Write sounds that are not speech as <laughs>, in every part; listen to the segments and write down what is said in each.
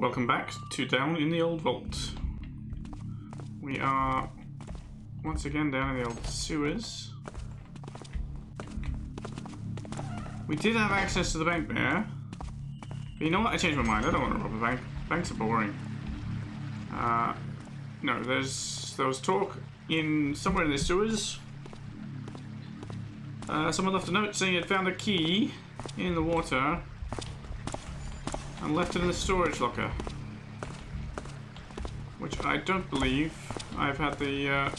Welcome back to Down in the Old Vault. We are once again down in the old sewers. We did have access to the bank there. But you know what? I changed my mind. I don't want to rob a bank. Banks are boring. Uh, no, there's there was talk in somewhere in the sewers. Uh, someone left a note saying he'd found a key in the water and left it in the storage locker. Which I don't believe I've had the uh,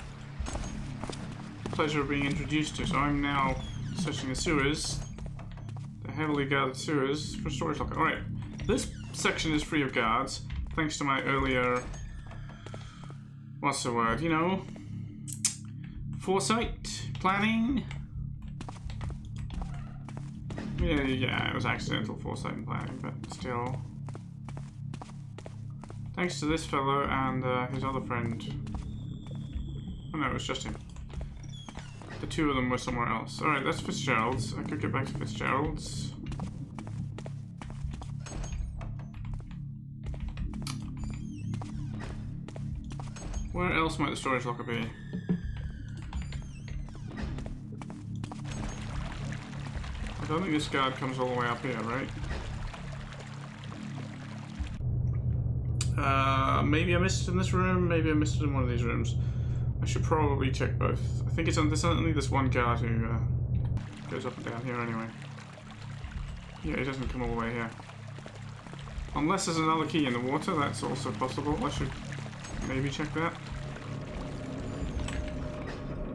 pleasure of being introduced to. So I'm now searching the sewers, the heavily guarded sewers, for storage locker. Alright, this section is free of guards, thanks to my earlier... What's the word? You know? Foresight? Planning? Yeah, yeah, it was accidental foresight and planning, but still. Thanks to this fellow and uh, his other friend. Oh no, it was just him. The two of them were somewhere else. Alright, that's Fitzgerald's. I could get back to Fitzgerald's. Where else might the storage locker be? I don't think this guard comes all the way up here, right? Uh, maybe I missed it in this room, maybe I missed it in one of these rooms. I should probably check both. I think it's on, there's only this one guard who uh, goes up and down here anyway. Yeah, he doesn't come all the way here. Unless there's another key in the water, that's also possible. I should maybe check that.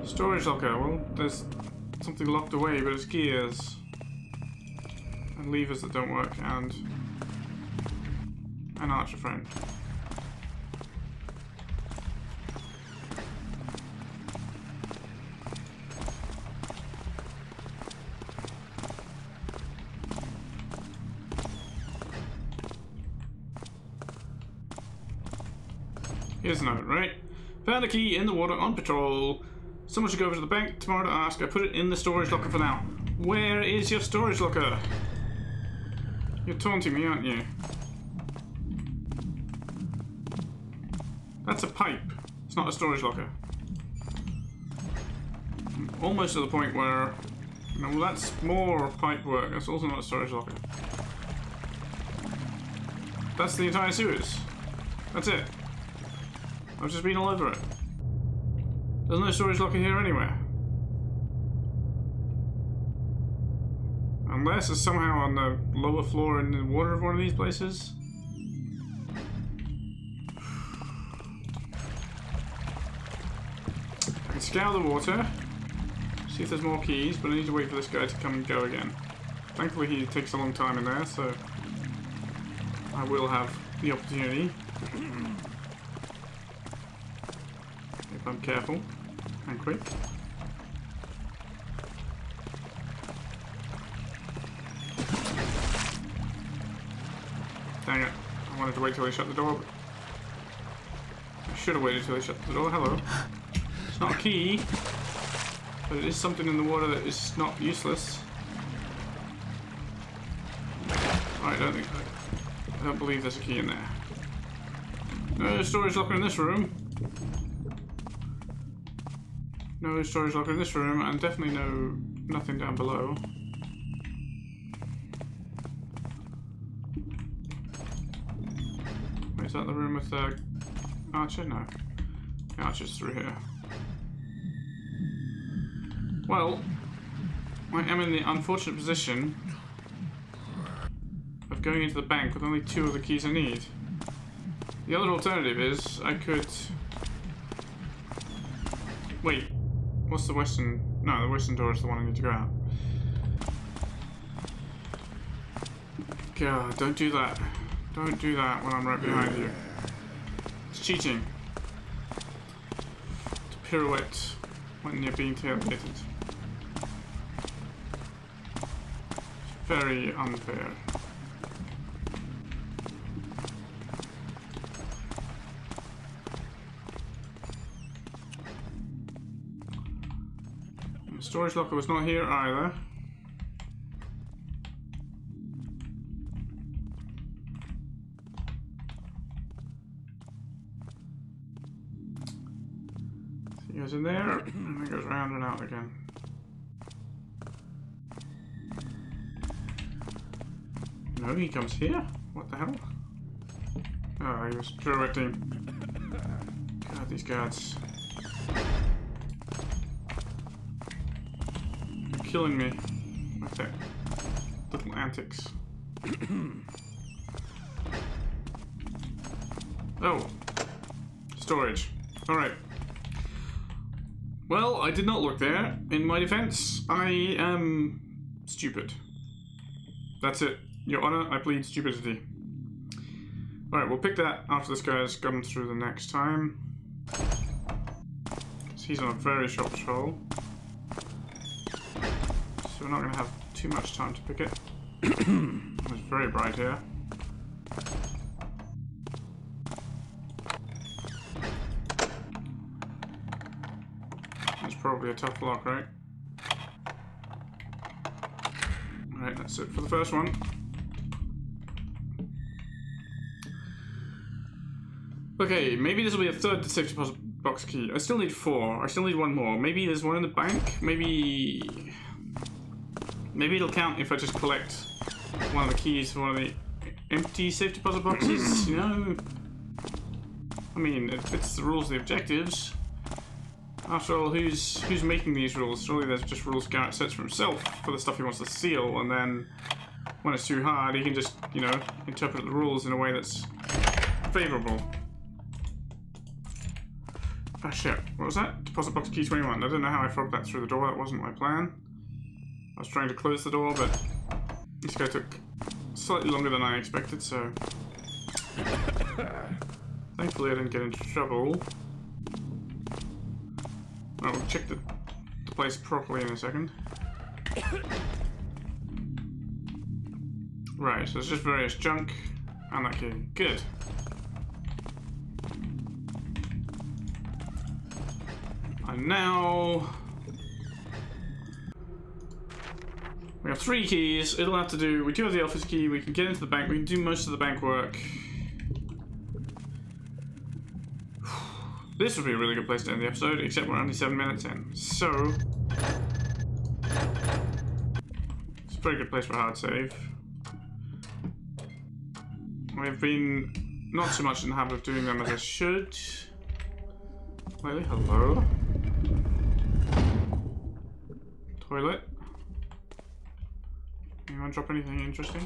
Storage locker, well, there's something locked away, but it's gears. Levers that don't work, and an archer friend. Here's a note, right? Found a key in the water on patrol. Someone should go over to the bank tomorrow to ask. I put it in the storage locker for now. Where is your storage locker? You're taunting me, aren't you? That's a pipe. It's not a storage locker. almost to the point where... No, that's more pipe work. That's also not a storage locker. That's the entire sewers. That's it. I've just been all over it. There's no storage locker here anywhere. Unless it's somehow on the lower floor in the water of one of these places. I can scour the water, see if there's more keys, but I need to wait for this guy to come and go again. Thankfully he takes a long time in there, so I will have the opportunity. if I'm careful and quick. Dang it. I wanted to wait till they shut the door, but I should have waited till they shut the door. Hello. It's not a key, but it is something in the water that is not useless. I don't think I don't believe there's a key in there. No storage locker in this room. No storage locker in this room, and definitely no nothing down below. That the room with the archer? No. The archer's through here. Well, I am in the unfortunate position of going into the bank with only two of the keys I need. The other alternative is I could... Wait, what's the western... No, the western door is the one I need to go out. God, don't do that. Don't do that when I'm right behind you. It's cheating. To pirouette when you're being tailgated. very unfair. The storage locker was not here either. Out again. No, he comes here? What the hell? Oh, he was. God, these guards. They're killing me with their little antics. oh. Storage. Alright. Well, I did not look there. In my defense, I am stupid. That's it. Your Honor, I plead stupidity. Alright, we'll pick that after this guy's gone through the next time. He's on a very short patrol. So we're not going to have too much time to pick it. <coughs> it's very bright here. Probably a tough block, right? Alright, that's it for the first one. Okay, maybe this will be a third safety deposit box key. I still need four. I still need one more. Maybe there's one in the bank. Maybe... Maybe it'll count if I just collect one of the keys for one of the empty safe deposit boxes, you know? I mean, it fits the rules, the objectives. After all, who's who's making these rules? Surely there's just rules Garrett sets for himself for the stuff he wants to seal, and then when it's too hard, he can just, you know, interpret the rules in a way that's favorable. Ah, shit. What was that? Deposit box key 21. I don't know how I fobbed that through the door. That wasn't my plan. I was trying to close the door, but this guy took slightly longer than I expected, so... <coughs> Thankfully I didn't get into trouble. We'll check the, the place properly in a second. Right, so it's just various junk and that key. Good. And now... We have three keys. It'll have to do... We do have the office key. We can get into the bank. We can do most of the bank work. This would be a really good place to end the episode, except we're only seven minutes in. So... It's a very good place for a hard save. I've been not so much in the habit of doing them as I should. Lately, hello? Toilet. Anyone drop anything interesting?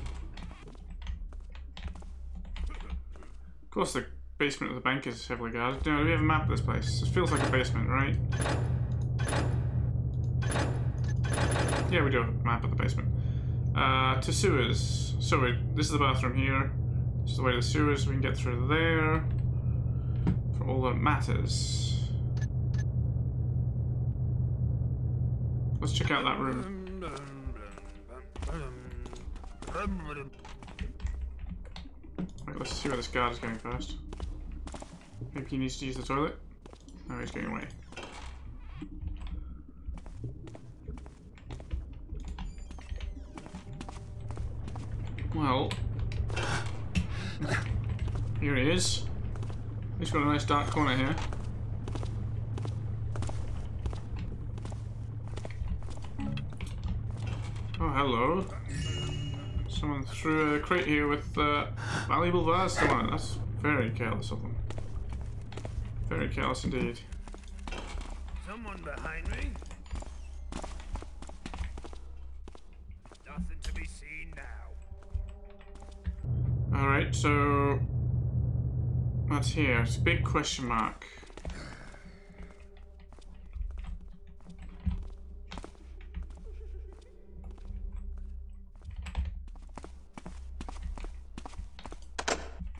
Of course the basement of the bank is heavily guarded. Do we have a map of this place? It feels like a basement, right? Yeah, we do have a map of the basement. Uh, to sewers. So wait, this is the bathroom here. This is the way to the sewers. We can get through there. For all that matters. Let's check out that room. Right, let's see where this guard is going first. Maybe he needs to use the toilet. No, he's going away. Well, here he is. He's got a nice dark corner here. Oh, hello. Someone threw a crate here with uh, valuable vase on. That's very careless of them. Very careless indeed. Someone behind me? Nothing to be seen now. Alright, so... That's here. It's a big question mark.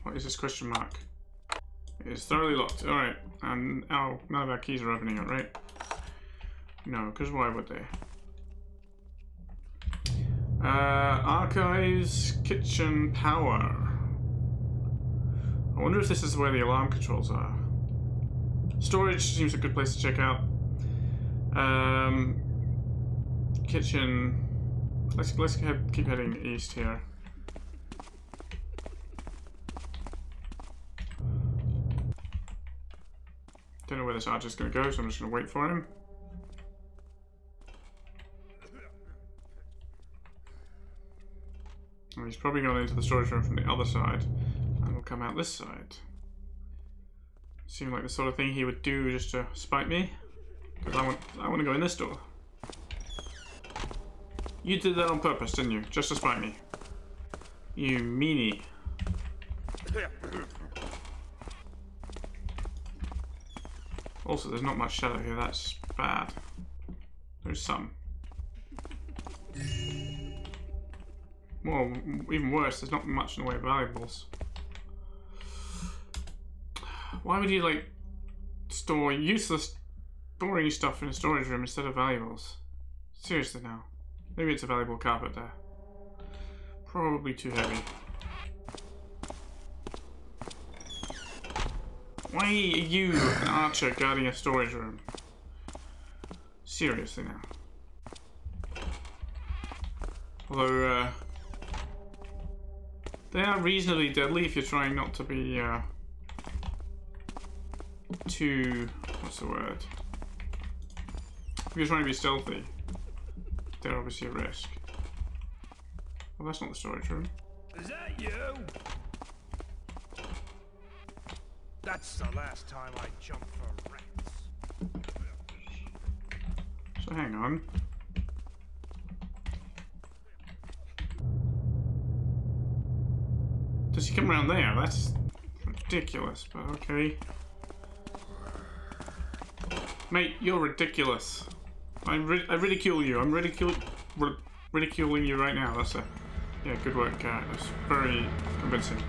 What is this question mark? It's thoroughly locked. Alright. And oh, none of our keys are opening it, right? No, because why would they? Uh, archives, kitchen, power. I wonder if this is where the alarm controls are. Storage seems a good place to check out. Um, kitchen. Let's let's keep heading east here. Where this archer's going to go, so I'm just going to wait for him. And he's probably gone into the storage room from the other side, and will come out this side. Seemed like the sort of thing he would do just to spite me. Because I want, I want to go in this door. You did that on purpose, didn't you? Just to spite me. You meanie. Also, there's not much shadow here. That's bad. There's some. Well, even worse, there's not much in the way of valuables. Why would you, like, store useless, boring stuff in a storage room instead of valuables? Seriously now. Maybe it's a valuable carpet there. Probably too heavy. Why are you, an archer, guarding a storage room? Seriously now. Although, uh, they are reasonably deadly if you're trying not to be, uh, too, what's the word? If you're trying to be stealthy, they're obviously a risk. Well, that's not the storage room. Is that you? That's the last time I jumped for rats. So hang on. Does he come around there? That's ridiculous, but okay. Mate, you're ridiculous. I, ri I ridicule you. I'm ridicule ri ridiculing you right now. That's a yeah, good work, guy. That's very convincing.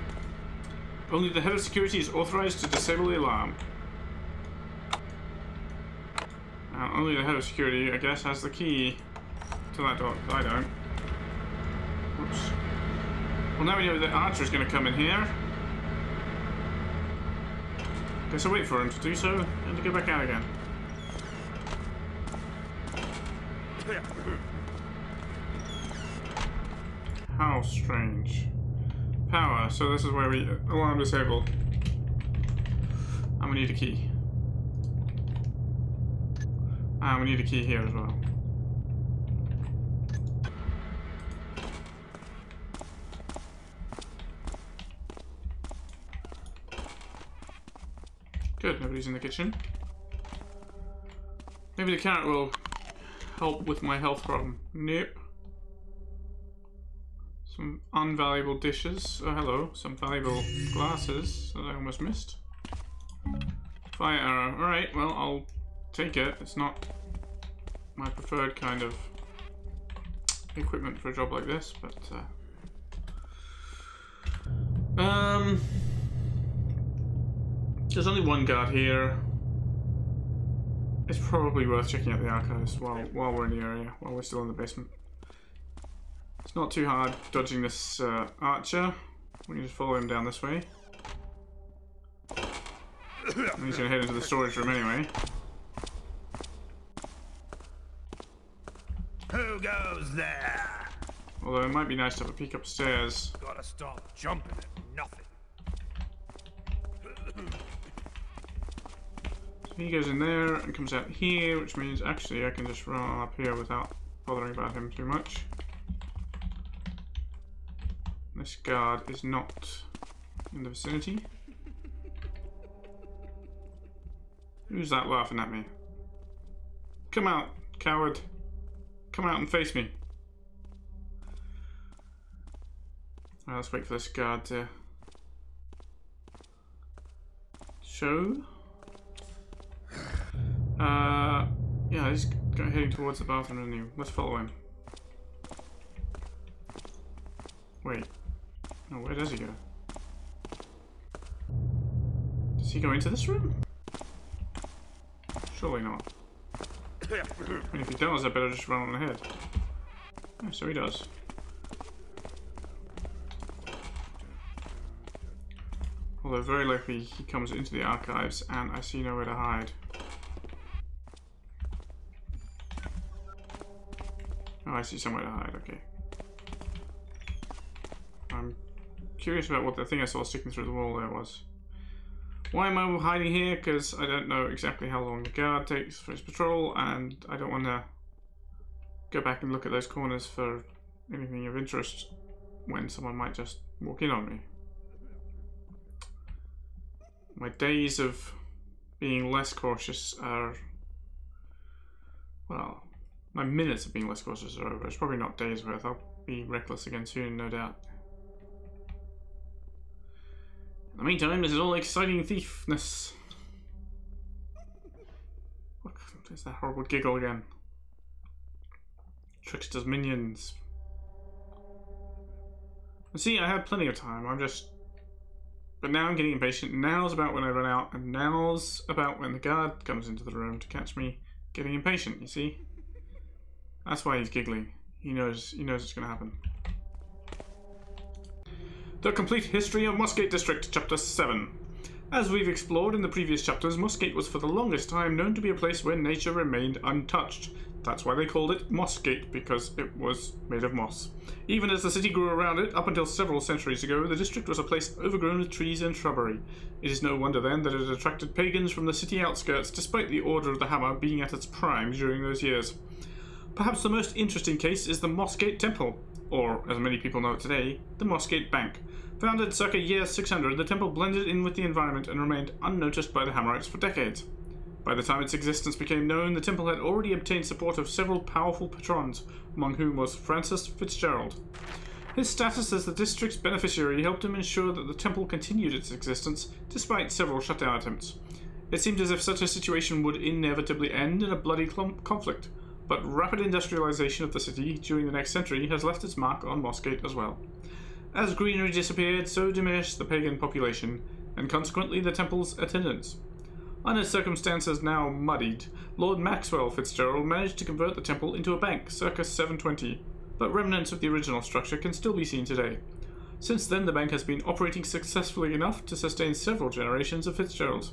Only the head of security is authorized to disable the alarm. Only the head of security, I guess, has the key to that door. I don't. Oops. Well, now we know that Archer's going to come in here. Guess I'll wait for him to do so and to go back out again. How strange. Power, so this is where we alarm disabled. And we need a key. And we need a key here as well. Good, nobody's in the kitchen. Maybe the carrot will help with my health problem. Nope. Unvaluable dishes. Oh, hello. Some valuable glasses that I almost missed. Fire arrow. Alright, well, I'll take it. It's not my preferred kind of equipment for a job like this, but... Uh, um... There's only one guard here. It's probably worth checking out the archives while, while we're in the area, while we're still in the basement. It's not too hard dodging this uh, archer. We can just follow him down this way. And he's going to head into the storage room anyway. Who goes there? Although it might be nice to have a peek upstairs. Gotta stop jumping at nothing. So he goes in there and comes out here, which means actually I can just run up here without bothering about him too much. This guard is not in the vicinity. Who's that laughing at me? Come out, coward. Come out and face me. Right, let's wait for this guard to show. Uh, yeah, he's heading towards the bathroom, isn't he? Let's follow him. Wait. No, where does he go? Does he go into this room? Surely not. If he does, I better just run on ahead. Yeah, so he does. Although very likely he comes into the archives and I see nowhere to hide. Oh, I see somewhere to hide, okay. I'm curious about what the thing I saw sticking through the wall there was. Why am I hiding here? Because I don't know exactly how long the guard takes for his patrol, and I don't want to go back and look at those corners for anything of interest when someone might just walk in on me. My days of being less cautious are. Well, my minutes of being less cautious are over. It's probably not days worth. I'll be reckless again soon, no doubt. In the meantime, this is all exciting thiefness. Look, there's that horrible giggle again. Trickster's minions. See, I had plenty of time. I'm just. But now I'm getting impatient. Now's about when I run out, and now's about when the guard comes into the room to catch me getting impatient, you see? That's why he's giggling. He knows he knows it's gonna happen. The Complete History of Mossgate District, Chapter 7. As we've explored in the previous chapters, Mossgate was for the longest time known to be a place where nature remained untouched. That's why they called it Mossgate, because it was made of moss. Even as the city grew around it, up until several centuries ago, the district was a place overgrown with trees and shrubbery. It is no wonder then that it attracted pagans from the city outskirts, despite the Order of the Hammer being at its prime during those years. Perhaps the most interesting case is the Mossgate Temple, or, as many people know it today, the Mossgate Bank. Founded circa year 600, the temple blended in with the environment and remained unnoticed by the Hammerites for decades. By the time its existence became known, the temple had already obtained support of several powerful patrons, among whom was Francis Fitzgerald. His status as the district's beneficiary helped him ensure that the temple continued its existence despite several shutdown attempts. It seemed as if such a situation would inevitably end in a bloody conflict, but rapid industrialization of the city during the next century has left its mark on Mossgate as well. As greenery disappeared, so diminished the pagan population, and consequently the temple's attendance. Under circumstances now muddied, Lord Maxwell Fitzgerald managed to convert the temple into a bank circa 720, but remnants of the original structure can still be seen today. Since then, the bank has been operating successfully enough to sustain several generations of Fitzgeralds.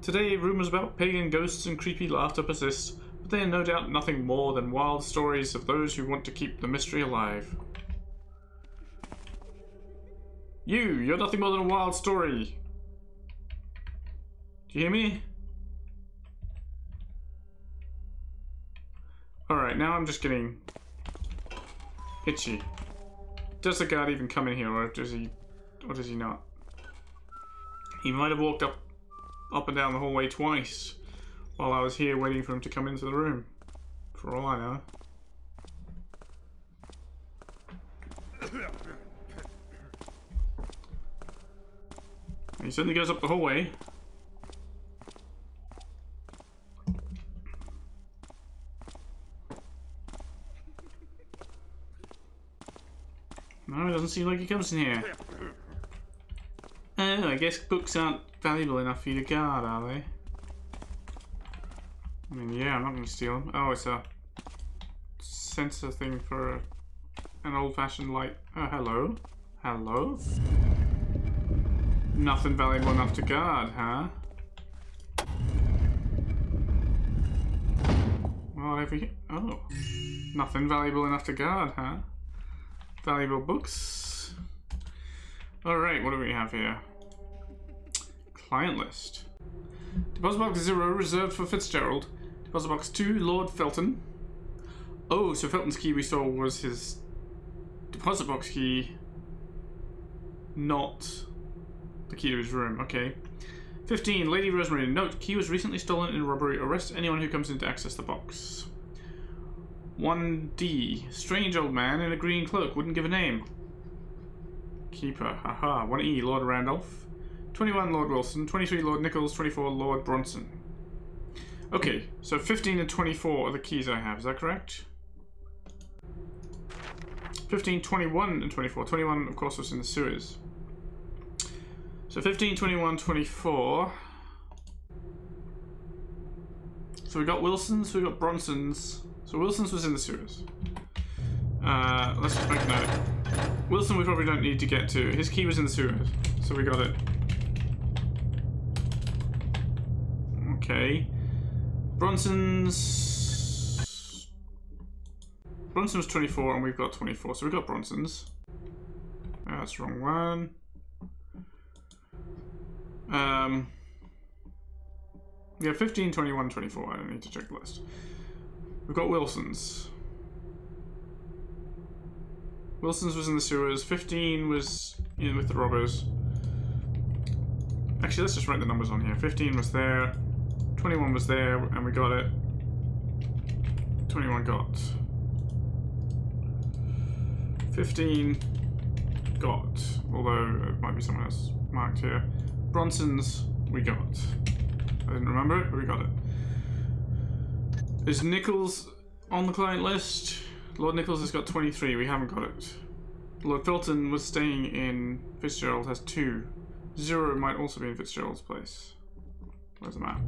Today, rumours about pagan ghosts and creepy laughter persist, but they are no doubt nothing more than wild stories of those who want to keep the mystery alive. You, you're nothing more than a wild story. Do you hear me? Alright, now I'm just getting itchy. Does the guard even come in here or does he or does he not? He might have walked up up and down the hallway twice while I was here waiting for him to come into the room. For all I know. He certainly goes up the hallway. No, it doesn't seem like he comes in here. Oh, I guess books aren't valuable enough for you to guard, are they? I mean, yeah, I'm not to steal them. Oh, it's a sensor thing for an old-fashioned light. Oh, hello. Hello? Nothing valuable enough to guard, huh? Whatever you... Oh. Nothing valuable enough to guard, huh? Valuable books. Alright, what do we have here? Client list. Deposit box 0 reserved for Fitzgerald. Deposit box 2, Lord Felton. Oh, so Felton's key we saw was his deposit box key, not the key to his room, okay. 15. Lady Rosemary. Note, key was recently stolen in robbery. Arrest anyone who comes in to access the box. 1D. Strange old man in a green cloak. Wouldn't give a name. Keeper. Haha. 1E. Lord Randolph. 21. Lord Wilson. 23. Lord Nichols. 24. Lord Bronson. Okay, so 15 and 24 are the keys I have. Is that correct? 15, 21, and 24. 21, of course, was in the sewers. So 15, 21, 24. So we got Wilson's, we got Bronson's. So Wilson's was in the sewers. Uh, let's just make a note. Wilson we probably don't need to get to. His key was in the sewers, so we got it. Okay. Bronson's... Bronson was 24 and we've got 24, so we've got Bronson's. That's wrong one. Um, Yeah, 15, 21, 24. I don't need to check the list. We've got Wilson's. Wilson's was in the sewers. 15 was in with the robbers. Actually, let's just write the numbers on here. 15 was there. 21 was there, and we got it. 21 got. 15 got. Although it might be someone else marked here. Bronson's we got. I didn't remember it, but we got it. Is Nichols on the client list? Lord Nichols has got 23, we haven't got it. Lord Felton was staying in Fitzgerald, has two. Zero might also be in Fitzgerald's place. Where's the map?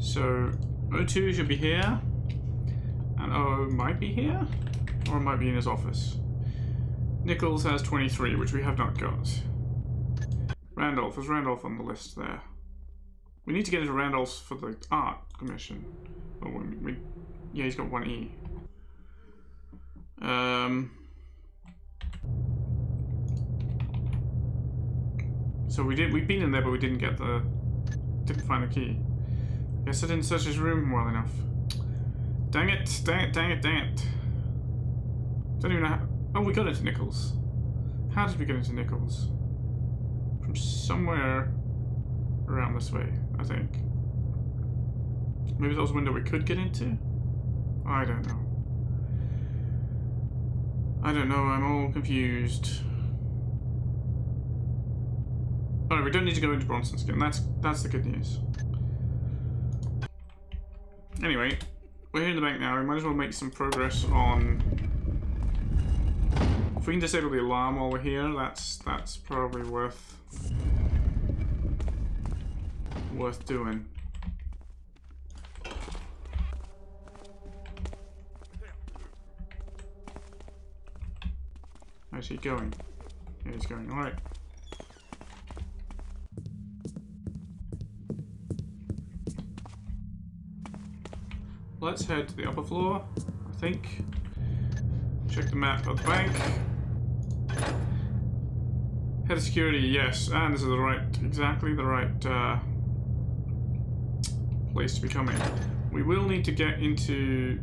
So, O2 should be here. And O might be here? Or it might be in his office. Nichols has 23, which we have not got. Randolph, is Randolph on the list there? We need to get into Randolph's for the art commission. Oh, we, we, yeah, he's got one E. Um, so we did. We've been in there, but we didn't get the. Didn't find the key. Guess I didn't search his room well enough. Dang it! Dang it! Dang it! Dang it! Don't even know. How, oh, we got into Nichols. How did we get into Nichols? From somewhere around this way, I think. Maybe that was a window we could get into? I don't know. I don't know, I'm all confused. Alright, we don't need to go into Bronson's skin. That's that's the good news. Anyway, we're here in the bank now. We might as well make some progress on. If we can disable the alarm while we're here, that's that's probably worth worth doing. Where's he going? Yeah, he's going. Alright. Let's head to the upper floor, I think. Check the map of the bank. Head of security, yes. And this is the right, exactly the right uh, place to be coming. We will need to get into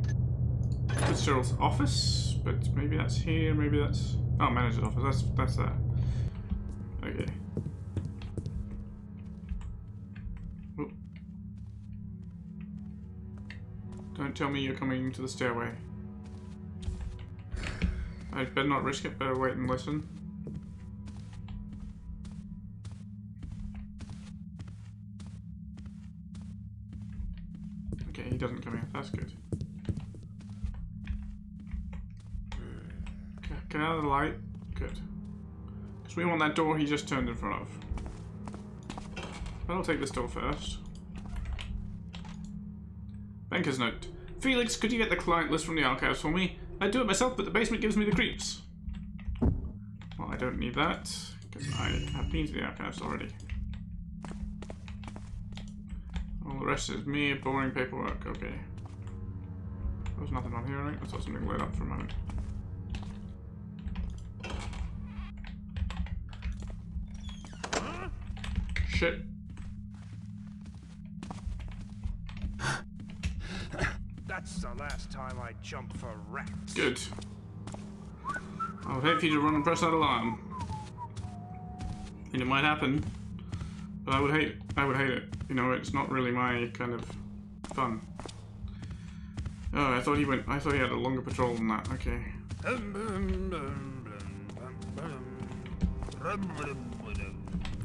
Fitzgerald's office, but maybe that's here, maybe that's... Oh, manager's office, that's, that's that. Tell me you're coming to the stairway. I'd better not risk it, better wait and listen. Okay, he doesn't come in, that's good. Okay, Get out of the light. Good. Because we want that door he just turned in front of. I'll take this door first. Banker's note. Felix, could you get the client list from the archives for me? I'd do it myself, but the basement gives me the creeps. Well, I don't need that, because I have been to the archives already. All the rest is me, boring paperwork, okay. There's nothing on here, right? I saw something lit up for a moment. Shit. Last time I jump for rats. Good. I would hate for you to run and press that alarm. And it might happen. But I would hate I would hate it. You know, it's not really my kind of fun. Oh, I thought he went I thought he had a longer patrol than that. Okay.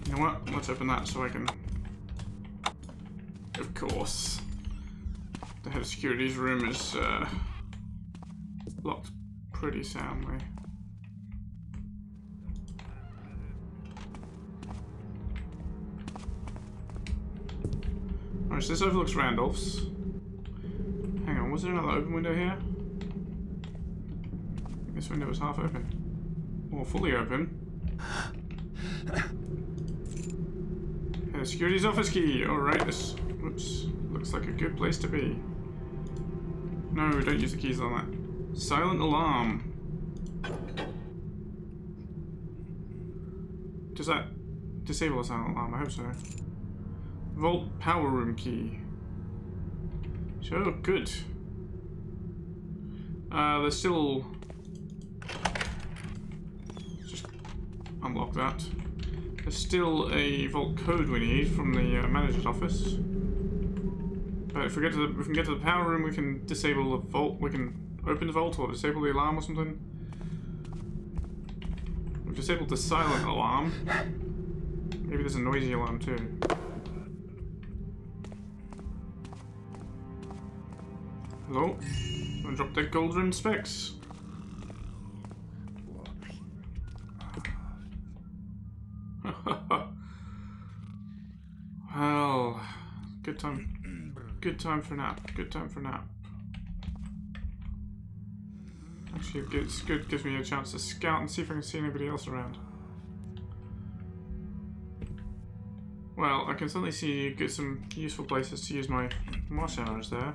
You know what? Let's open that so I can Of course. The head of security's room is uh, locked pretty soundly. Alright, so this overlooks Randolph's. Hang on, was there another open window here? This window was half open. Or fully open. Head of security's office key! Alright, this whoops, looks like a good place to be. No, don't use the keys on that. Silent alarm. Does that disable a silent alarm? I hope so. Vault power room key. So, good. Uh, there's still... Just unlock that. There's still a vault code we need from the uh, manager's office. If we get to the, if we can get to the power room, we can disable the vault. We can open the vault or disable the alarm or something. We've disabled the silent alarm. Maybe there's a noisy alarm too. Hello? Wanna drop dead gold rim specs? Good time for a nap. Good time for a nap. Actually, it's good. Gives me a chance to scout and see if I can see anybody else around. Well, I can certainly see get some useful places to use my moss arrows there.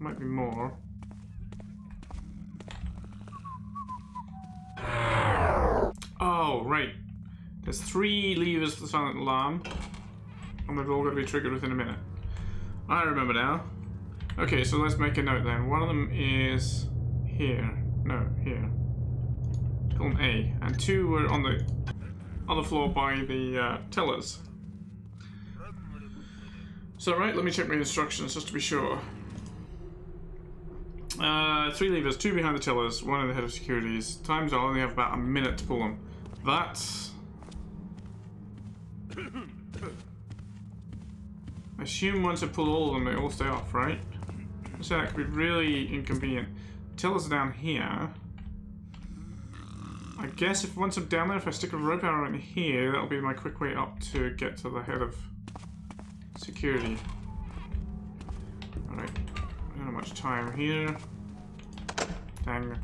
Might be more. Oh, right. There's three levers for the silent alarm. And they've all got to be triggered within a minute. I remember now. Okay, so let's make a note then. One of them is here. No, here. Them A. And two were on the other floor by the uh, tellers. So, right, let me check my instructions just to be sure. Uh, three levers, two behind the tillers, one in the head of securities. Times I'll only have about a minute to pull them. That's... I assume once I pull all of them, they all stay off, right? So that could be really inconvenient. Tillers down here. I guess if once I'm down there, if I stick a rope arrow in here, that'll be my quick way up to get to the head of security. Alright. Don't much time here. Dang.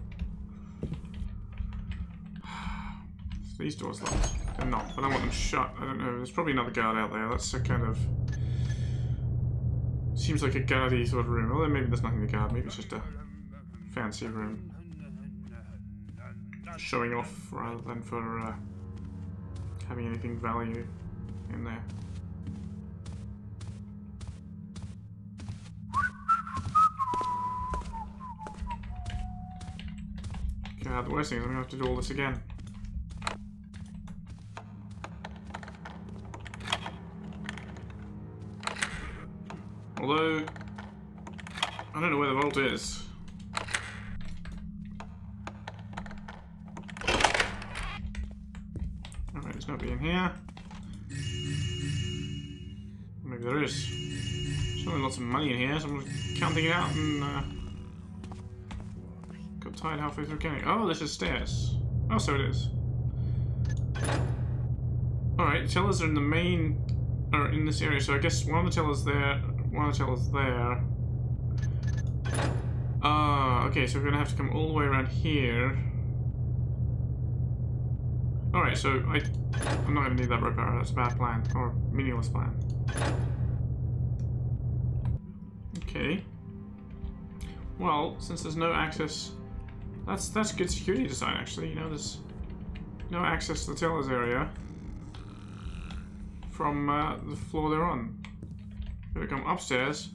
<sighs> These doors locked. They're not, but I want them shut. I don't know. There's probably another guard out there. That's a kind of... Seems like a guardy sort of room. Although maybe there's nothing to guard. Maybe it's just a fancy room. Showing off rather than for uh, having anything value in there. God, the worst thing is I'm gonna have to do all this again. Although, I don't know where the vault is. Alright, there's nobody in here. Maybe there is. Certainly lots of money in here, someone's counting it out and uh, got tired halfway through counting. Oh, this is stairs. Oh, so it is. Alright, tellers are in the main, or in this area, so I guess one of the tellers there, one of the tellers there. Ah, uh, okay, so we're gonna have to come all the way around here. Alright, so I, I'm not gonna need that rope that's a bad plan, or meaningless plan. Okay. Well, since there's no access, that's that's good security design actually. You know, there's no access to the tellers area from uh, the floor they're on. Gotta come upstairs,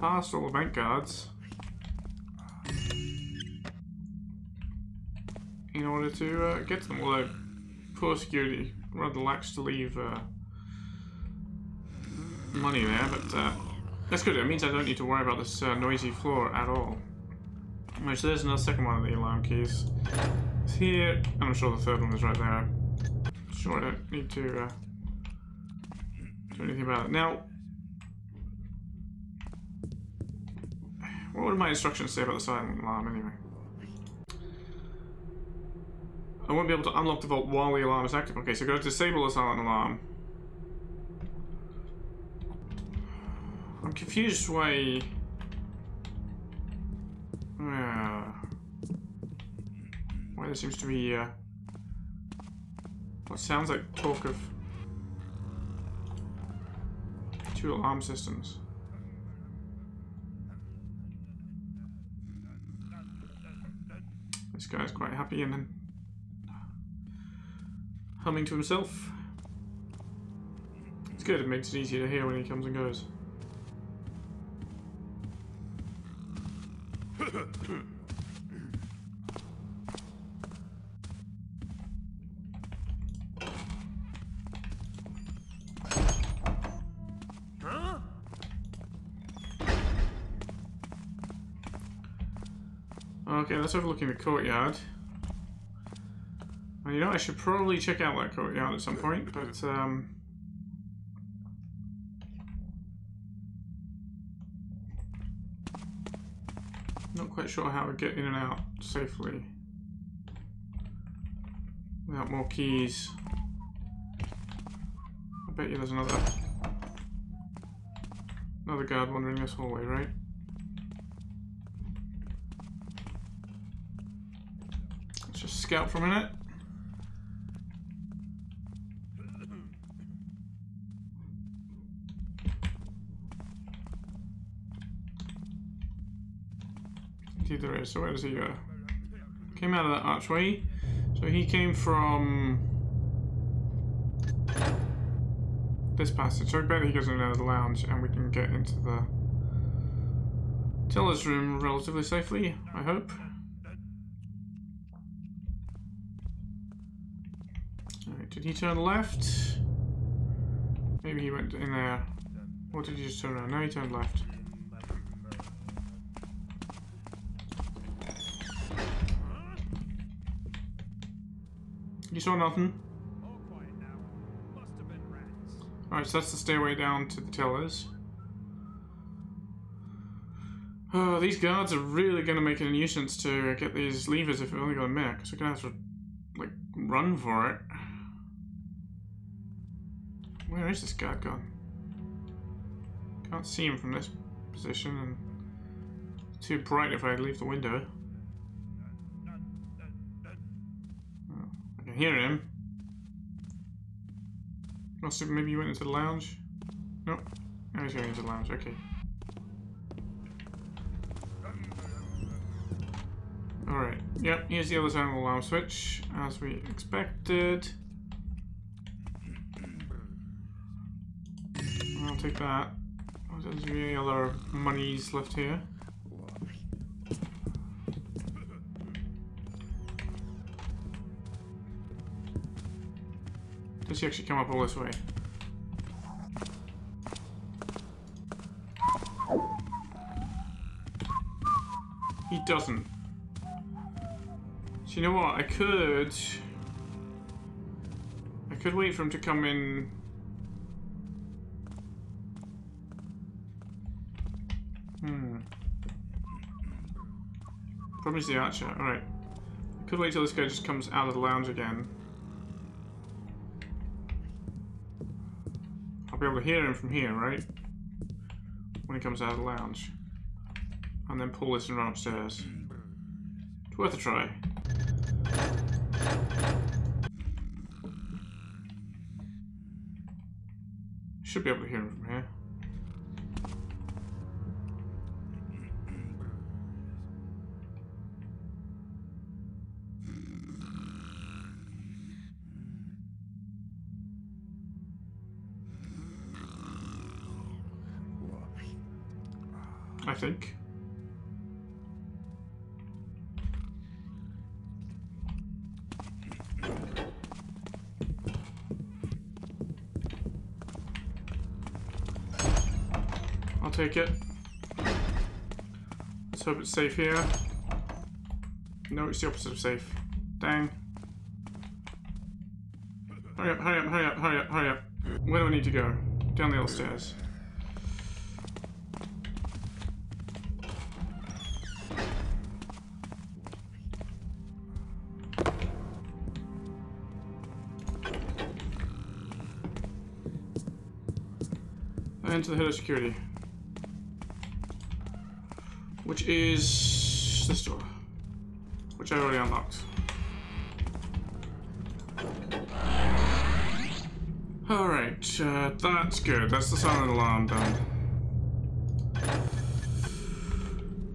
past all the bank guards, in order to uh, get to them. Although poor security rather lax to leave uh, money there, but. Uh, that's good, it means I don't need to worry about this uh, noisy floor at all. So there's another second one of the alarm keys. It's here, I'm sure the third one is right there. Sure, I don't need to uh, do anything about it. Now, what would my instructions say about the silent alarm anyway? I won't be able to unlock the vault while the alarm is active. Okay, so go to disable the silent alarm. I'm confused why... Uh, why there seems to be uh, what sounds like talk of two alarm systems. This guy's quite happy and then uh, humming to himself. It's good. It makes it easier to hear when he comes and goes. Okay, that's overlooking the courtyard. Well, you know, I should probably check out that courtyard at some point, but, um... Not quite sure how to get in and out safely. Without more keys. I bet you there's another... Another guard wandering this hallway, right? Let's just scout for a minute. Indeed there is. So where does he go? Came out of that archway. So he came from this passage. So I bet he goes in out of the lounge and we can get into the teller's room relatively safely, I hope. Did he turn left? Maybe he went in there. Or did he just turn around? No, he turned left. You saw nothing? Alright, so that's the stairway down to the tellers. Oh, these guards are really going to make it a nuisance to get these levers if we've only got a minute, because we're going to have to, like, run for it. Where is this guy gone? Can't see him from this position, and it's too bright if I leave the window. Oh, I can hear him. Have maybe you went into the lounge. Nope. Oh, he's going into the lounge. Okay. Alright. Yep, here's the other side of the alarm switch, as we expected. I'll take that. Oh, There's any other monies left here. Does he actually come up all this way? He doesn't. So you know what? I could... I could wait for him to come in... Probably the archer. Alright. Could wait till this guy just comes out of the lounge again. I'll be able to hear him from here, right? When he comes out of the lounge. And then pull this and run upstairs. It's worth a try. Should be able to hear him from here. Take it. Let's hope it's safe here. No, it's the opposite of safe. Dang. Hurry up, hurry up, hurry up, hurry up, hurry up. Where do I need to go? Down the other stairs. Enter the hood of security. Which is this door. Which I already unlocked. Alright, uh, that's good. That's the silent alarm done.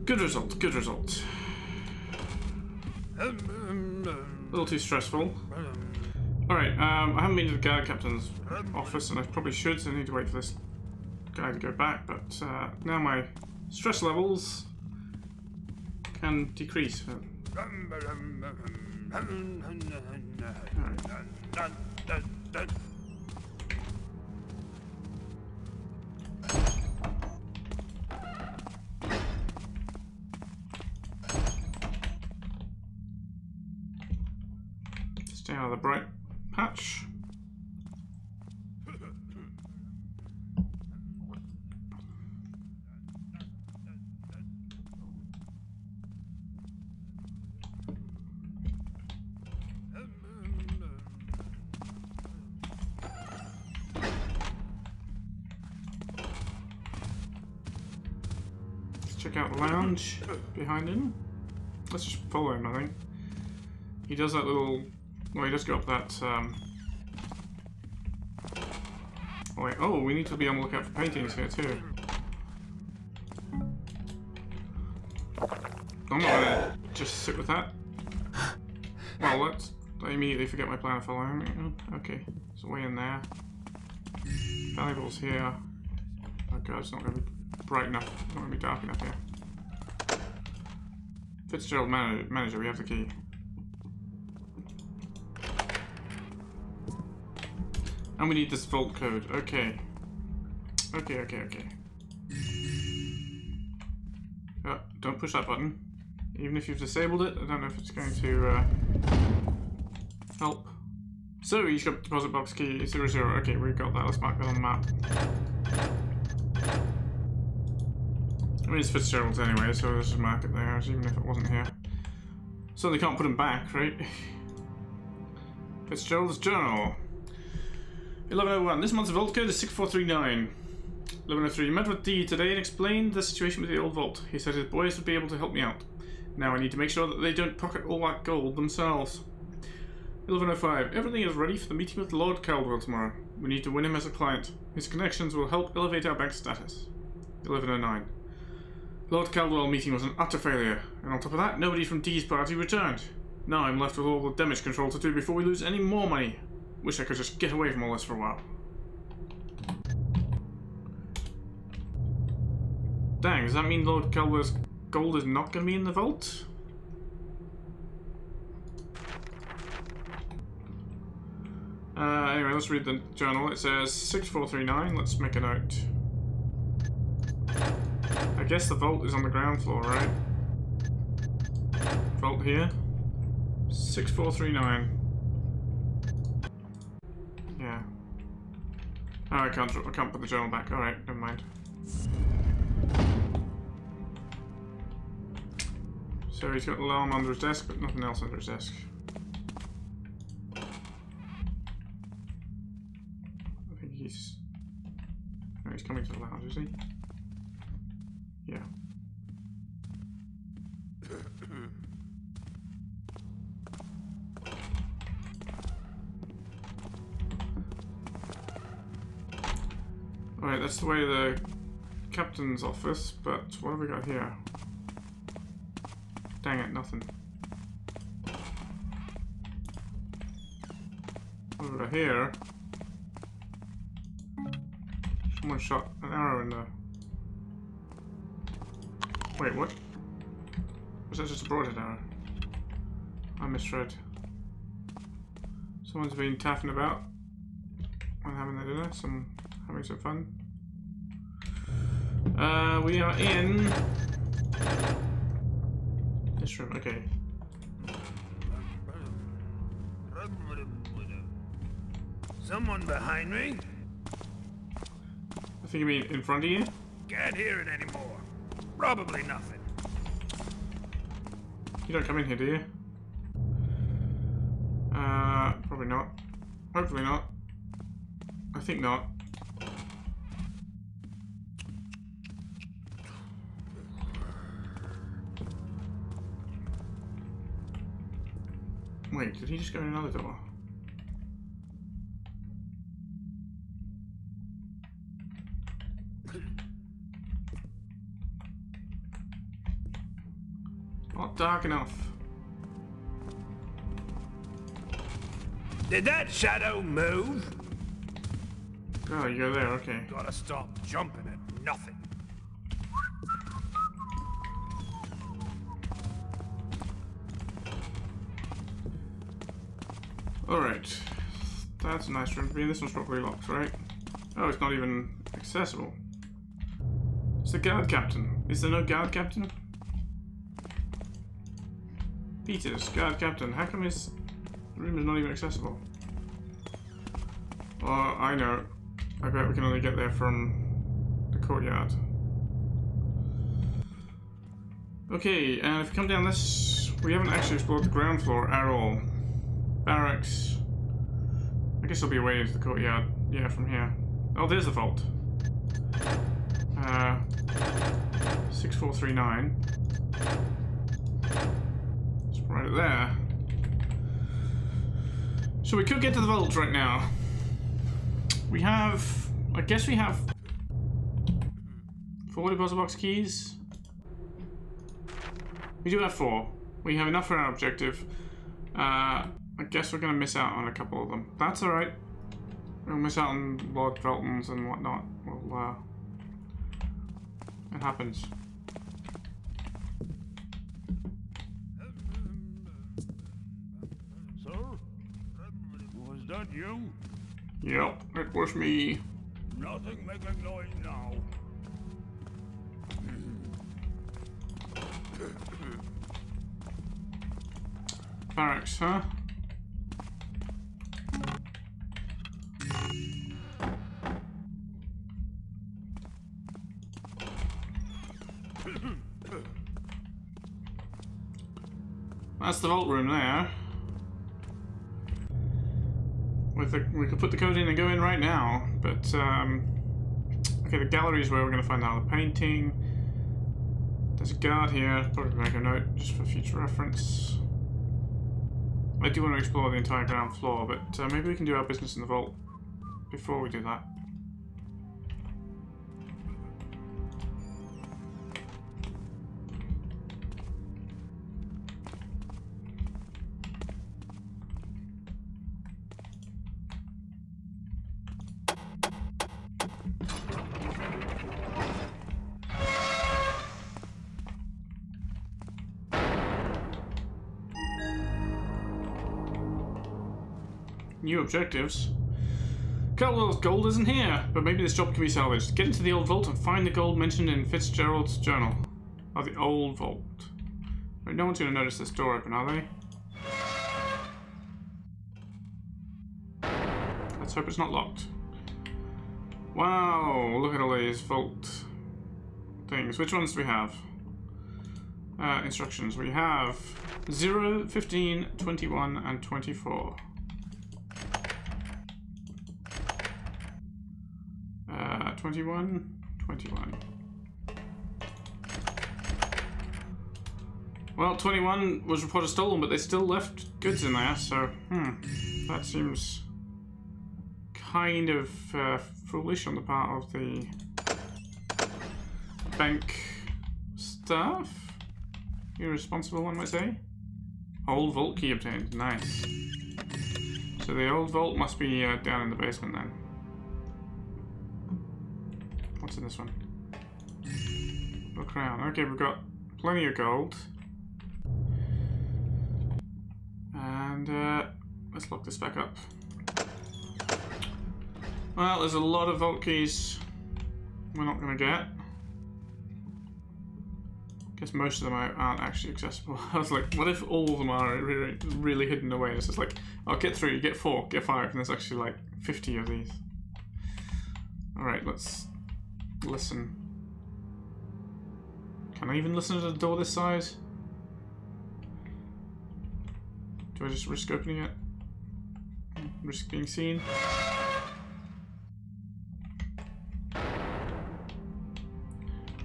Good result, good result. A little too stressful. Alright, um, I haven't been to the guard captain's office, and I probably should, so I need to wait for this guy to go back, but uh, now my stress levels can decrease. Behind him. Let's just follow him, I think. He does that little... Well, he does go up that... Um... Oh, wait. Oh, we need to be on the lookout for paintings here, too. I'm not gonna just sit with that. Well, let's... I immediately forget my plan of following. Okay, it's way in there. Valuables here. Oh god, it's not gonna be bright enough. It's not gonna be dark enough here. Fitzgerald manager, manager, we have the key. And we need this vault code. Okay. Okay, okay, okay. Uh, don't push that button. Even if you've disabled it, I don't know if it's going to uh, help. So, each got deposit box key 00. Zero. Okay, we've got that. Let's mark that on the map. I mean, it's Fitzgerald's anyway, so let's just mark it there, even if it wasn't here. So they can't put him back, right? <laughs> Fitzgerald's journal. 1101. This month's vault code is 6439. 1103. I met with D today and explained the situation with the old vault. He said his boys would be able to help me out. Now I need to make sure that they don't pocket all that gold themselves. 1105. Everything is ready for the meeting with Lord Caldwell tomorrow. We need to win him as a client. His connections will help elevate our bank status. 1109. Lord Caldwell meeting was an utter failure, and on top of that, nobody from D's party returned. Now I'm left with all the damage control to do before we lose any more money. Wish I could just get away from all this for a while. Dang, does that mean Lord Caldwell's gold is not going to be in the vault? Uh, anyway, let's read the journal. It says 6439. Let's make a note. I guess the vault is on the ground floor, right? Vault here. 6439. Yeah. Oh, I can't, I can't put the journal back. Alright, never mind. So he's got the alarm under his desk, but nothing else under his desk. I think he's... No, he's coming to the lounge, is he? Yeah. Alright, that's the way the captain's office, but what have we got here? Dang it, nothing. Got here? Someone shot an arrow in the... Wait, what? Was that just a broadhead arrow? I misread. Someone's been taffing about and having their dinner, some having some fun. Uh, we are in this room. Okay. Someone behind me? I think you mean in front of you. Can't hear it anymore. Probably nothing. You don't come in here, do you? Uh, probably not. Hopefully not. I think not. Wait, did he just go in another door? Not dark enough. Did that shadow move? Oh, you're there, okay. Gotta stop jumping at nothing. Alright. That's a nice room to be in. This one's probably locked, right? Oh, it's not even accessible. It's the guard captain. Is there no guard captain? Peters, guard captain. How come his room is not even accessible? Oh, I know. I bet we can only get there from the courtyard. Okay, and if we come down this, we haven't actually explored the ground floor at all. Barracks. I guess there'll be a way into the courtyard. Yeah, from here. Oh, there's the vault. Uh, 6439. It's right there. So we could get to the vault right now. We have... I guess we have... Four deposit box keys? We do have four. We have enough for our objective. Uh, I guess we're going to miss out on a couple of them. That's alright. We'll miss out on Lord Veltons and whatnot. Well, uh, it happens. That you? Yep, it was me. Nothing making noise now. Barracks, huh? That's the vault room there. With the, we could put the code in and go in right now, but um, okay, the gallery is where we're going to find out the painting. There's a guard here. Probably make a note just for future reference. I do want to explore the entire ground floor, but uh, maybe we can do our business in the vault before we do that. Objectives. Caldwell's gold isn't here, but maybe this job can be salvaged. Get into the old vault and find the gold mentioned in Fitzgerald's journal. Oh, the old vault. Right, no one's going to notice this door open, are they? Let's hope it's not locked. Wow, look at all these vault things. Which ones do we have? Uh, instructions. We have 0, 15, 21, and 24. Uh, 21, 21. Well, 21 was reported stolen, but they still left goods in there, so, hmm, that seems kind of uh, foolish on the part of the bank staff. Irresponsible, one might say. Old vault key obtained, nice. So the old vault must be uh, down in the basement then. What's in this one? A crown. Okay, we've got plenty of gold. And uh, let's lock this back up. Well, there's a lot of vault keys we're not going to get. I guess most of them aren't actually accessible. <laughs> I was like, what if all of them are really, really hidden away? It's just like, I'll get three, get four, get five, and there's actually like 50 of these. Alright, let's listen. Can I even listen to the door this size? Do I just risk opening it? Risk being seen?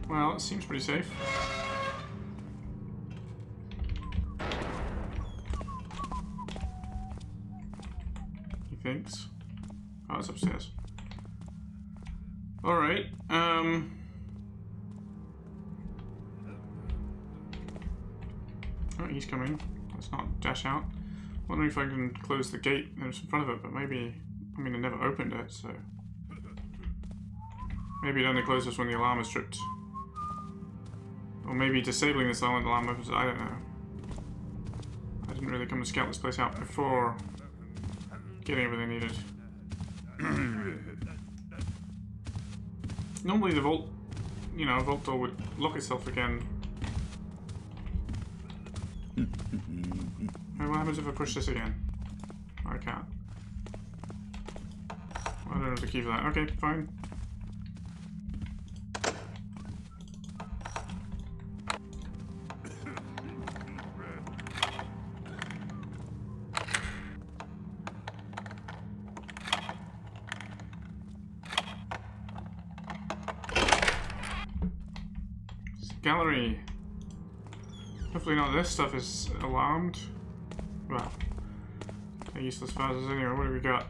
Well, it seems pretty safe. He thinks. Oh, it's upstairs. Alright, um... Oh, he's coming. Let's not dash out. Wondering if I can close the gate that's in front of it, but maybe... I mean, I never opened it, so... Maybe it only closes when the alarm is tripped. Or maybe disabling the silent alarm opens I don't know. I didn't really come to scout this place out before getting everything needed. <clears throat> Normally the vault, you know, vault door would lock itself again. Mm-hmm. Hey, what happens if I push this again? I can't. I don't have the key for that. Okay, fine. Gallery. Hopefully none of this stuff is alarmed. Well, useless vases anyway. What do we got?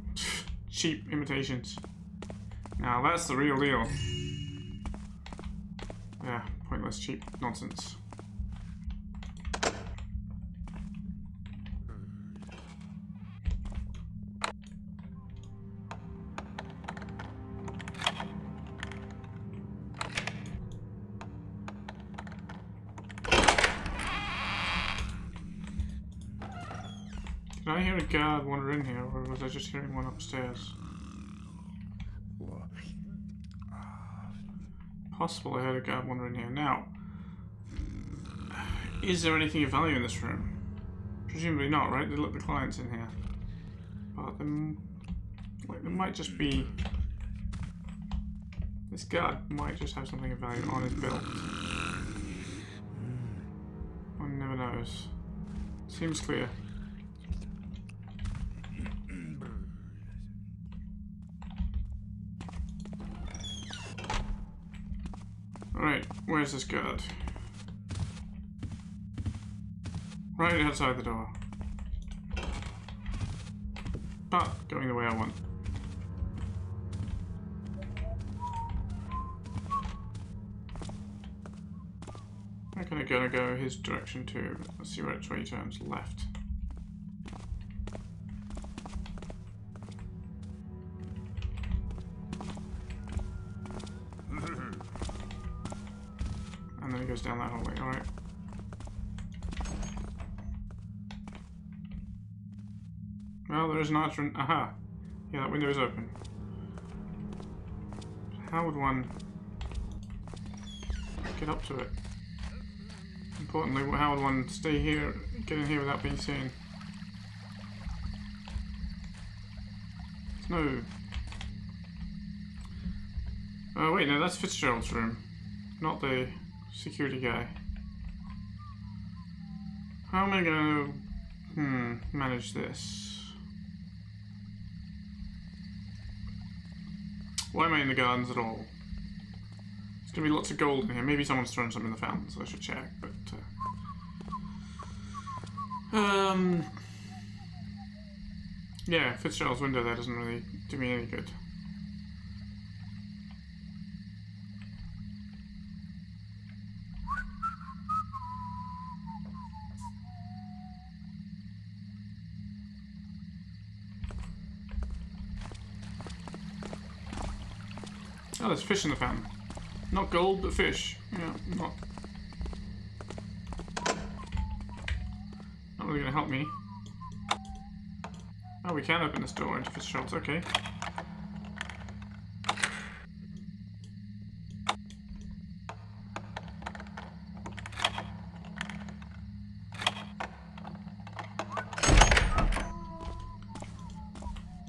<laughs> Cheap imitations. Now that's the real deal. Yeah, pointless, cheap nonsense. Did I hear a guard wander in here, or was I just hearing one upstairs? Possible I heard a guard wander in here. Now, is there anything of value in this room? Presumably not, right? They let the clients in here. But then, like, there might just be... This guard might just have something of value on his belt. One never knows. Seems clear. Alright, where's this guard? Right outside the door. But going the way I want. I'm gonna go go his direction too. Let's see which way he turns. Left. Goes down that hallway, alright. Well, there is an answer. Aha! Yeah, that window is open. How would one get up to it? Importantly, how would one stay here, get in here without being seen? There's no... Oh wait, no, that's Fitzgerald's room. Not the security guy. How am I gonna hmm, manage this? Why am I in the gardens at all? There's gonna be lots of gold in here. Maybe someone's thrown some in the fountain, so I should check, but uh, um Yeah, Fitzgerald's window there doesn't really do me any good. There's fish in the fountain. Not gold, but fish. Yeah, not... Not really gonna help me. Oh, we can open this door into Fitzgerald's, okay.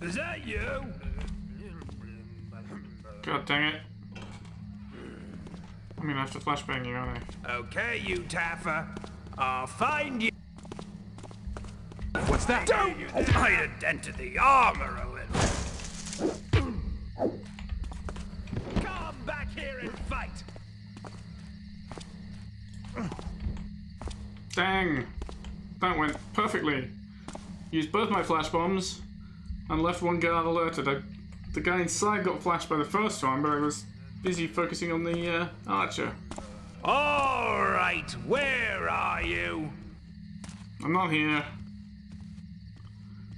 Is that you? God dang it. I'm gonna have to flashbang you, aren't I? Okay, you Taffer. I'll find you. What's that? Don't! I had dented the armor a little. Come back here and fight. Dang! That went perfectly. Used both my flash bombs and left one guard alerted. I, the guy inside got flashed by the first one, but I was busy focusing on the uh, archer. All right, where are you? I'm not here.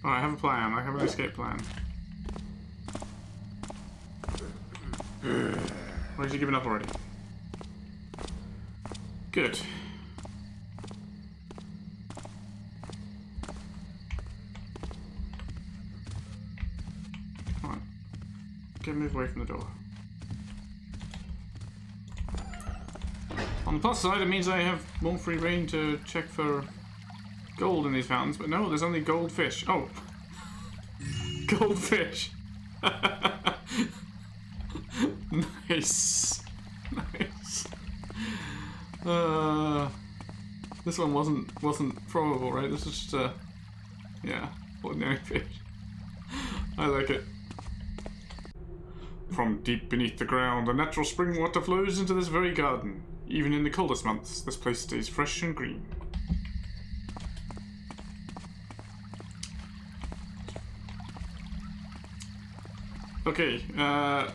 I have a plan. I have an escape plan. Or has he given up already? Good. Get move away from the door. On the plus side, it means I have more free reign to check for gold in these fountains, but no, there's only goldfish. Oh. <laughs> goldfish. <laughs> nice. Nice. Uh, this one wasn't wasn't probable, right? This was just a yeah, ordinary fish. I like it. From deep beneath the ground, the natural spring water flows into this very garden. Even in the coldest months, this place stays fresh and green. Okay, uh,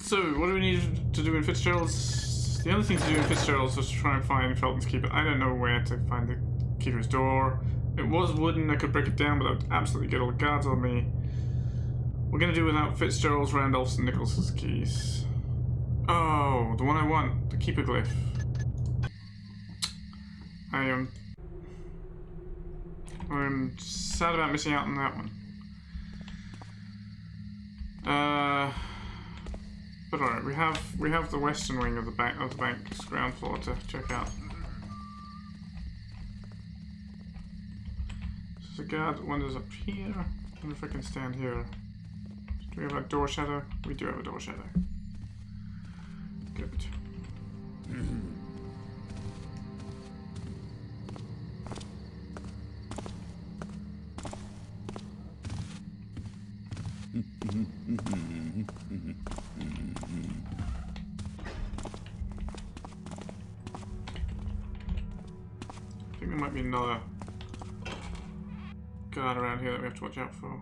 so what do we need to do in Fitzgerald's? The only thing to do in Fitzgerald's was to try and find Felton's keeper. I don't know where to find the keeper's door. It was wooden, I could break it down, but I would absolutely get all the guards on me. We're gonna do without Fitzgerald's, Randolph's, and Nicholas's keys. Oh, the one I want, the keeper glyph. I am. I'm sad about missing out on that one. Uh, but alright, we have we have the western wing of the bank of the bank's ground floor to check out. There's a guard wanders up here. I wonder if I can stand here. Do we have a door shadow? We do have a door shadow. Good. I think there might be another guard around here that we have to watch out for.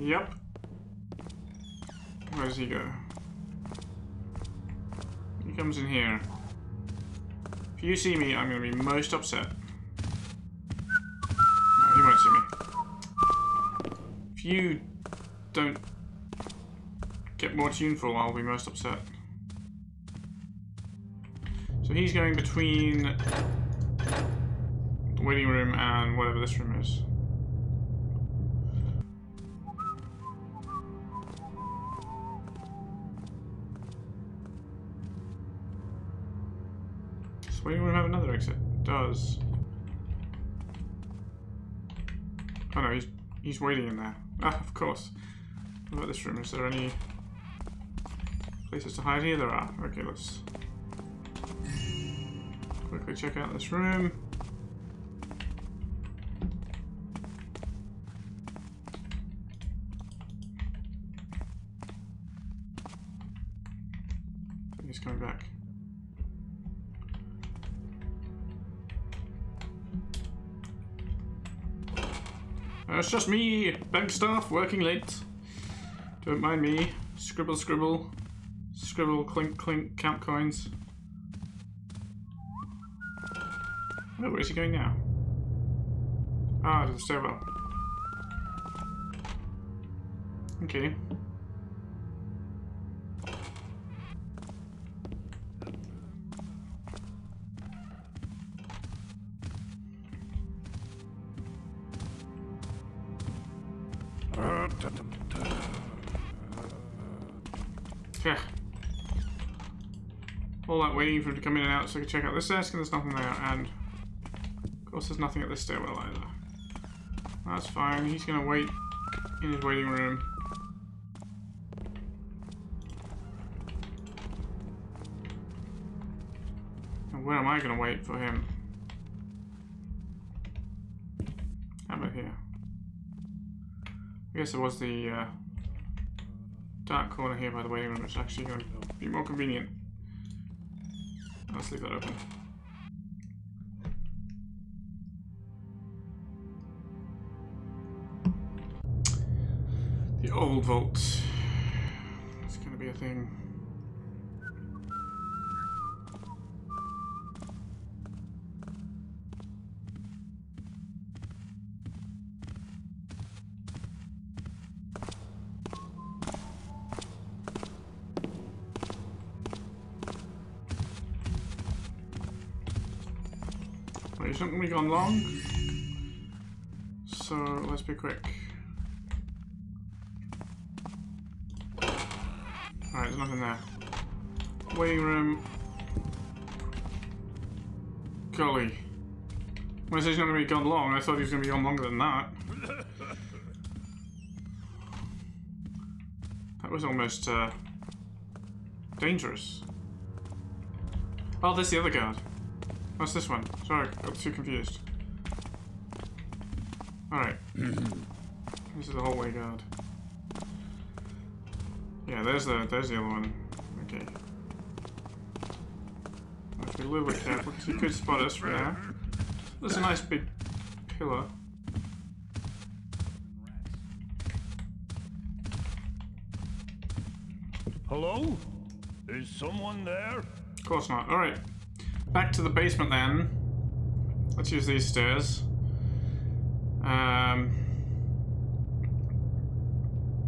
Yep. Where does he go? He comes in here. If you see me, I'm going to be most upset. No, he won't see me. If you don't get more tuneful, I'll be most upset. So he's going between the waiting room and whatever this room is. Waiting room have another exit? It does. Oh no, he's he's waiting in there. Ah, of course. What about this room? Is there any places to hide here? There are. Okay, let's quickly check out this room. It's just me, bank staff, working late. Don't mind me. Scribble, scribble. Scribble, clink, clink, count coins. Oh, where is he going now? Ah, to the stairwell. Okay. Waiting for him to come in and out so I can check out this desk and there's nothing there and of course there's nothing at this stairwell either. That's fine, he's gonna wait in his waiting room. And where am I gonna wait for him? How about here? I guess it was the uh, dark corner here by the waiting room, which is actually going to be more convenient. Let's leave that open. The old vault. It's to be a thing. Gone long. So let's be quick. Alright, there's nothing there. Waiting room. Golly. When I say he's not going to be gone long, I thought he was going to be gone longer than that. That was almost uh, dangerous. Oh, there's the other guard. What's this one? Sorry, got too confused. Alright. <clears throat> this is the hallway guard. Yeah, there's the there's the other one. Okay. Have to be a little bit careful because he could spot us from there. There's a nice big pillar. Hello? Is someone there? Of course not. Alright. Back to the basement then. Let's use these stairs. Um.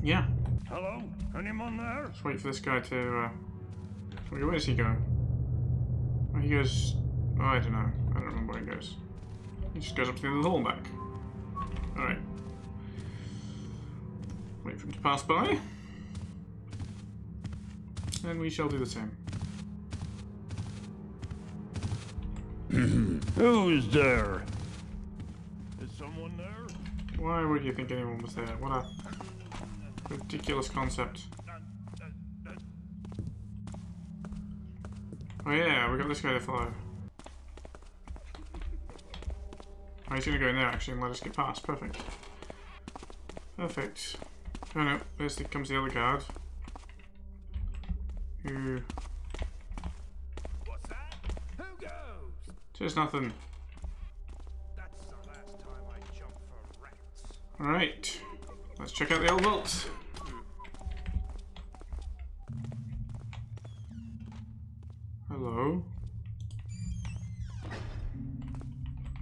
Yeah. Hello? Anyone there? Let's wait for this guy to. Uh, where does he go? Oh, he goes. Oh, I don't know. I don't remember where he goes. He just goes up to the the hall back. Alright. Wait for him to pass by. And we shall do the same. <clears throat> Who's there? Is someone there? Why would you think anyone was there? What a ridiculous concept. Oh yeah, we got this guy to follow. Oh, he's gonna go in there actually and let us get past. Perfect. Perfect. Oh no, there's the, comes the other guard. Who for rats. Alright. Let's check out the old vault. Hello.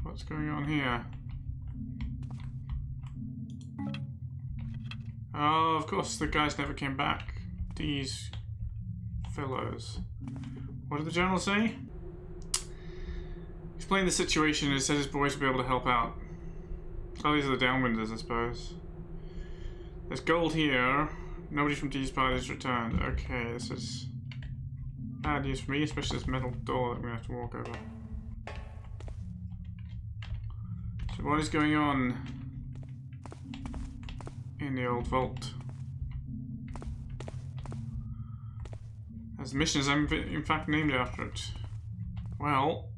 What's going on here? Oh, of course, the guys never came back. These fellows. What did the general say? Explain the situation and said his boys would be able to help out. Oh, these are the downwinders, I suppose. There's gold here. Nobody from party has returned. Okay, this is bad news for me, especially this metal door that we have to walk over. So what is going on in the old vault? As the mission is in in fact named after it. Well,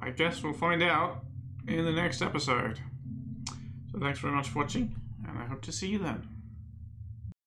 I guess we'll find out in the next episode. So thanks very much for watching, and I hope to see you then.